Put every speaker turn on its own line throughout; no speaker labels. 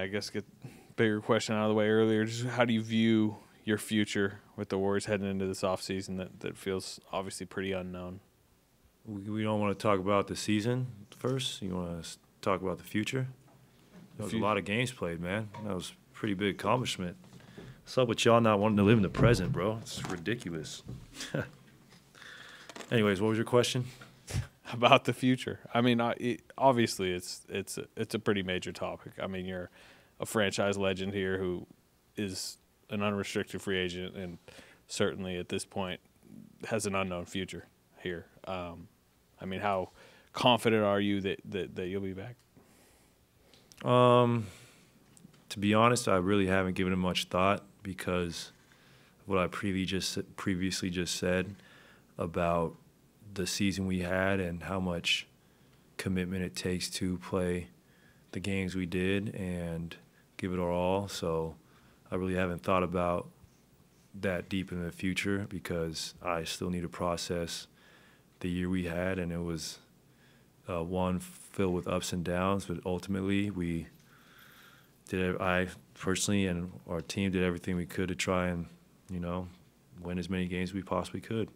I guess get bigger question out of the way earlier. Just how do you view your future with the Warriors heading into this offseason that, that feels obviously pretty unknown?
We, we don't want to talk about the season first. You want to talk about the future? There was a lot of games played, man. That was a pretty big accomplishment. What's up with y'all not wanting to live in the present, bro? It's ridiculous. Anyways, what was your question?
About the future. I mean, I, it, obviously, it's it's a, it's a pretty major topic. I mean, you're a franchise legend here who is an unrestricted free agent and certainly at this point has an unknown future here. Um, I mean, how confident are you that, that, that you'll be back?
Um, to be honest, I really haven't given it much thought because what I previously just previously just said about the season we had and how much commitment it takes to play the games we did and give it our all. So I really haven't thought about that deep in the future because I still need to process the year we had, and it was uh, one filled with ups and downs. But ultimately, we did. I personally and our team did everything we could to try and, you know, win as many games as we possibly could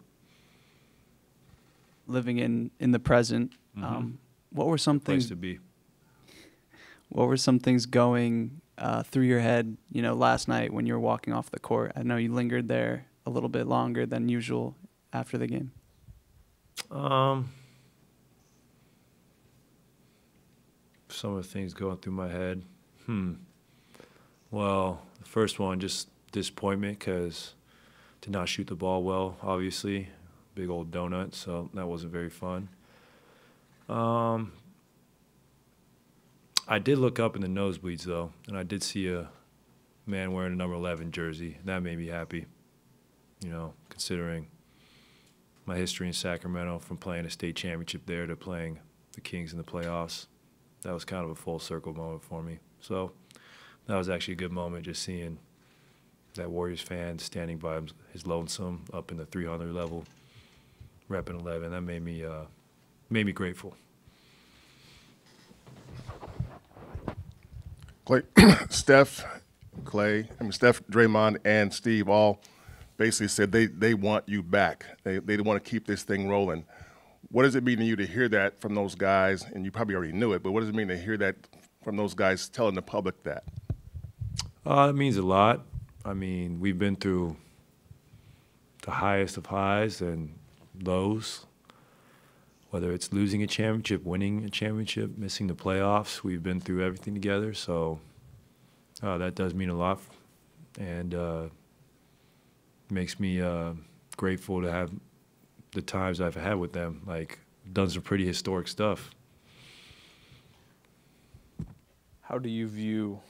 living in in the present. Mm-hmm. Um, what were some things
to be?
What were some things going uh, through your head? You know, last night when you were walking off the court. I know you lingered there a little bit longer than usual after the game.
Um, some of the things going through my head. Hmm. Well, the first one, just disappointment because did not shoot the ball well. Obviously, big old donut, so that wasn't very fun. Um, I did look up in the nosebleeds though, and I did see a man wearing a number 11 jersey. That made me happy, you know, considering my history in Sacramento from playing a state championship there to playing the Kings in the playoffs. That was kind of a full circle moment for me. So that was actually a good moment just seeing that Warriors fan standing by his lonesome up in the 300 level repping 11. That made me uh, made me grateful.
Klay, Steph, Klay, I mean Steph, Draymond, and Steve all basically said they, they want you back. They they want to keep this thing rolling. What does it mean to you to hear that from those guys? And you probably already knew it, but what does it mean to hear that from those guys telling the public that?
Uh, it means a lot. I mean, we've been through the highest of highs and lows, whether it's losing a championship, winning a championship, missing the playoffs. We've been through everything together, so uh, that does mean a lot, and uh, makes me uh, grateful to have the times I've had with them. Like, done some pretty historic stuff.
How do you view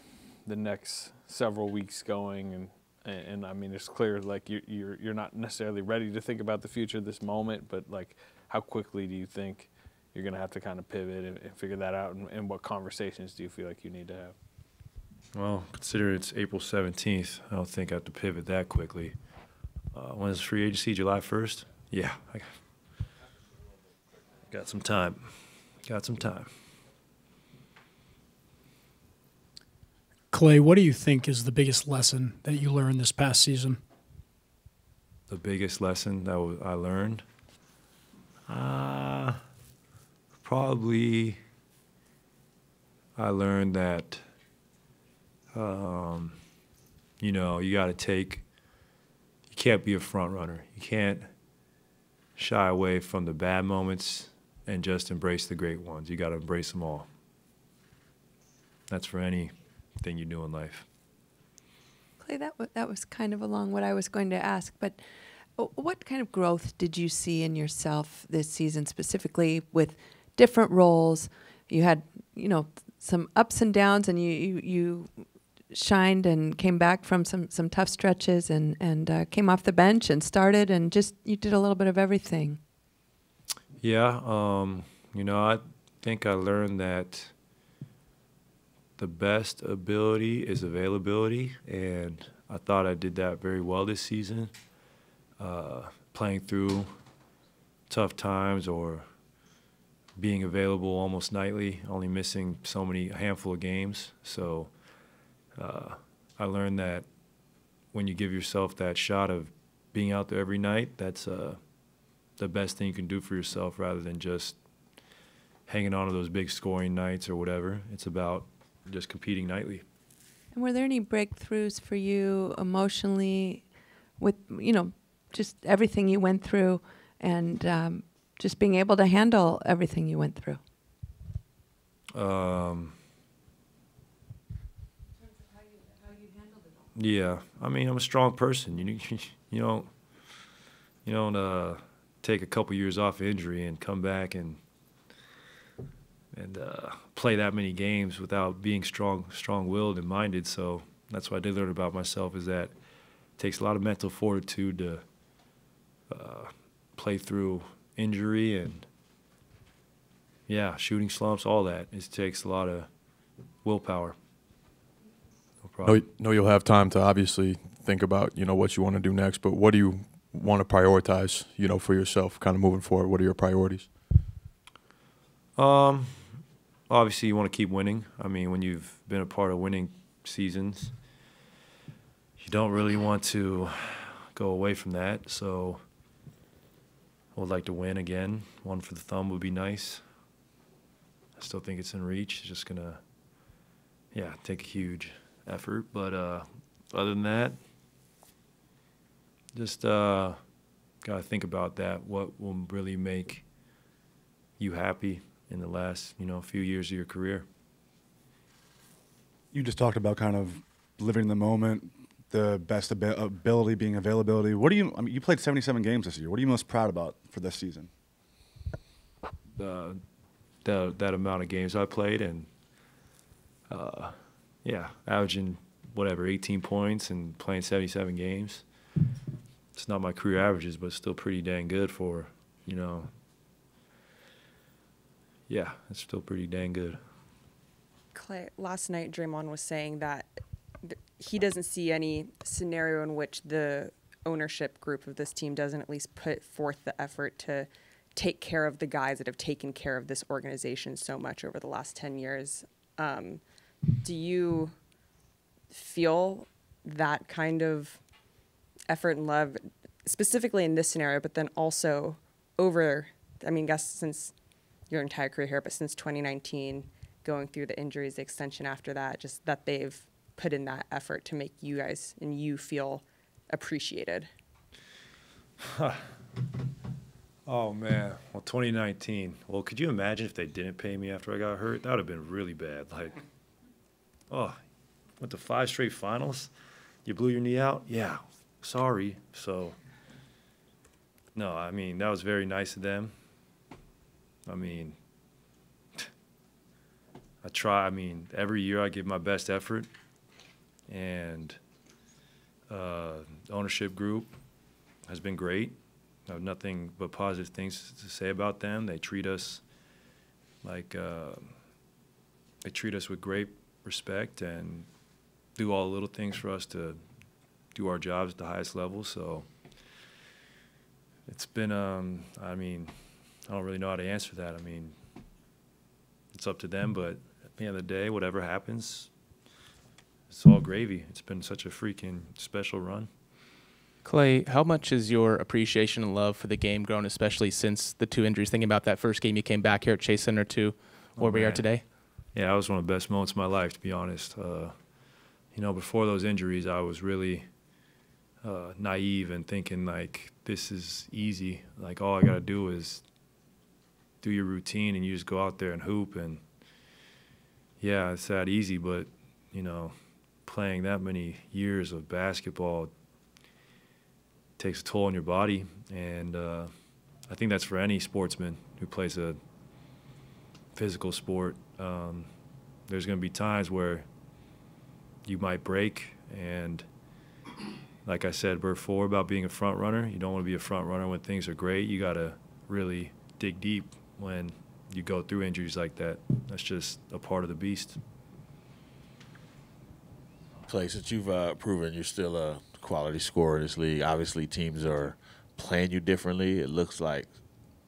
the next several weeks going and and, and I mean it's clear like you, you're you're not necessarily ready to think about the future at this moment, but like how quickly do you think you're going to have to kind of pivot and, and figure that out, and, and, what conversations do you feel like you need to have?
Well, considering it's April 17th, I don't think I have to pivot that quickly. Uh, when is free agency? July 1st? Yeah, I got some time. Got some time.
Klay, what do you think is the biggest lesson that you learned this past season?
The biggest lesson that I learned? Uh, probably I learned that, um, you know, you got to take, you can't be a front runner. You can't shy away from the bad moments and just embrace the great ones. You got to embrace them all. That's for any thing you do in life.
Klay, that w- that was kind of along what I was going to ask, but what kind of growth did you see in yourself this season, specifically with different roles? You had, you know, some ups and downs, and you you, you shined and came back from some some tough stretches, and and uh, came off the bench and started, and just you did a little bit of everything.
Yeah, um, you know, I think I learned that the best ability is availability, and I thought I did that very well this season. Uh, playing through tough times or being available almost nightly, only missing so many a handful of games. So uh, I learned that when you give yourself that shot of being out there every night, that's uh, the best thing you can do for yourself rather than just hanging on to those big scoring nights or whatever. It's about just competing nightly.
And were there any breakthroughs for you emotionally with, you know, just everything you went through and um, just being able to handle everything you went through?
Um, yeah, I mean, I'm a strong person. You you don't you don't uh, take a couple years off injury and come back and and uh, play that many games without being strong, strong-willed and minded. So that's what I did learn about myself is that it takes a lot of mental fortitude to uh, play through injury and yeah, shooting slumps, all that. It takes a lot of willpower. No problem.
know you'll have time to obviously think about you know what you want to do next, but what do you want to prioritize you know for yourself, kind of moving forward? What are your priorities?
Um, obviously you want to keep winning. I mean, when you've been a part of winning seasons, you don't really want to go away from that. So I would like to win again. One for the thumb would be nice. I still think it's in reach. It's just gonna, yeah, take a huge effort. But uh, other than that, just uh, gotta think about that. What will really make you happy in the last, you know, few years of your career?
You just talked about kind of living in the moment, the best abi- ability being availability. What do you? I mean, you played 77 games this year. What are you most proud about for this season?
the that that amount of games I played and uh, yeah, averaging whatever 18 points and playing 77 games. It's not my career averages, but still pretty dang good for you know. Yeah, it's still pretty dang good.
Klay, last night Draymond was saying that th- he doesn't see any scenario in which the ownership group of this team doesn't at least put forth the effort to take care of the guys that have taken care of this organization so much over the last 10 years. Um, do you feel that kind of effort and love, specifically in this scenario, but then also over, I mean, guess since your entire career here, but since 2019, going through the injuries, the extension after that, just that they've put in that effort to make you guys and you feel appreciated.
Oh man, well 2019. Well, could you imagine if they didn't pay me after I got hurt? That would have been really bad. Like, oh, went to five straight finals. You blew your knee out. Yeah, sorry. So, no, I mean that was very nice of them. I mean, I try. I mean, every year I give my best effort, and uh, ownership group has been great. I have nothing but positive things to say about them. They treat us like uh, they treat us with great respect and do all the little things for us to do our jobs at the highest level. So it's been, um, I mean, I don't really know how to answer that. I mean, it's up to them, but at the end of the day, whatever happens, it's all gravy. It's been such a freaking special run.
Klay, how much has your appreciation and love for the game grown, especially since the two injuries? Thinking about that first game you came back here at Chase Center to where
Oh,
we are today.
Yeah, that was one of the best moments of my life, to be honest. Uh, you know, before those injuries, I was really uh, naive and thinking like this is easy. Like all I got to do is do your routine, and you just go out there and hoop. And yeah, it's that easy. But you know, playing that many years of basketball takes a toll on your body, and uh, I think that's for any sportsman who plays a physical sport. Um, there's going to be times where you might break, and like I said before about being a front runner, you don't want to be a front runner when things are great. You got to really dig deep when you go through injuries like that. That's just a part of the beast.
Klay, since you've uh, proven you're still a quality scorer in this league, obviously teams are playing you differently. It looks like,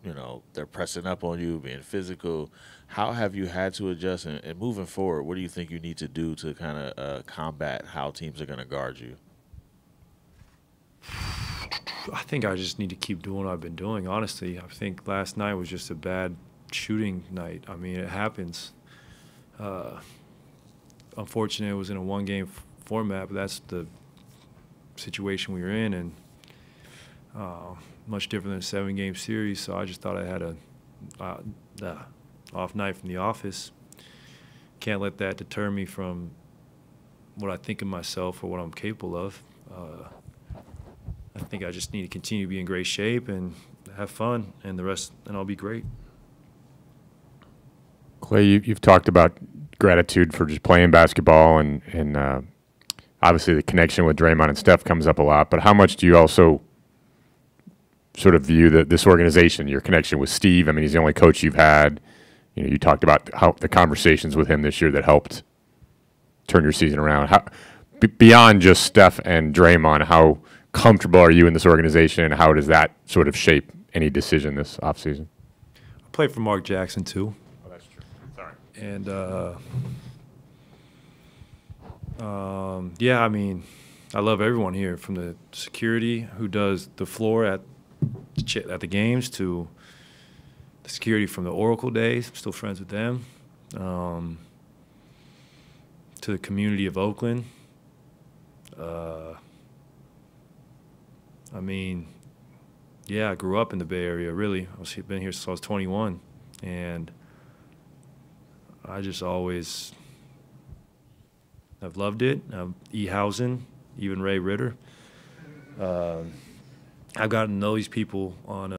you know, they're pressing up on you, being physical. How have you had to adjust? And, and moving forward, what do you think you need to do to kind of uh, combat how teams are going to guard you?
I think I just need to keep doing what I've been doing. Honestly, I think last night was just a bad shooting night. I mean, it happens. Uh, unfortunately, it was in a one-game format, but that's the situation we were in, and uh, much different than a seven-game series. So I just thought I had a uh, uh, off night from the office. Can't let that deter me from what I think of myself or what I'm capable of. I think I just need to continue to be in great shape and have fun, and the rest, and I'll be great.
Klay, you, you've talked about gratitude for just playing basketball, and and uh, obviously the connection with Draymond and Steph comes up a lot. But how much do you also sort of view that this organization, your connection with Steve? I mean, he's the only coach you've had. You know, you talked about how the conversations with him this year that helped turn your season around. How beyond just Steph and Draymond, how comfortable are you in this organization, and how does that sort of shape any decision this offseason?
I played for Mark Jackson too.
Oh, that's true. Sorry.
And uh, um, yeah, I mean, I love everyone here, from the security who does the floor at at the games to the security from the Oracle days. I'm still friends with them. Um, to the community of Oakland. Uh, I mean, yeah, I grew up in the Bay Area. Really, I've been here since I was 21, and I just always I've loved it. Um, E. Housen, even Ray Ridder. Um I've gotten to know these people on